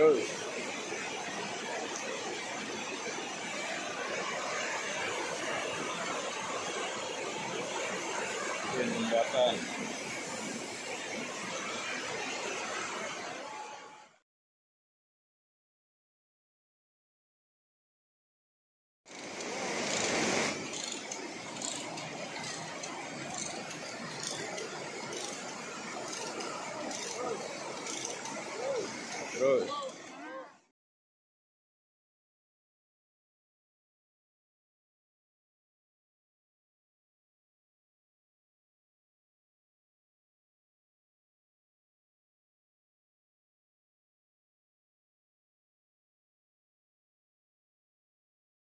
Oh. jembatan. Terus.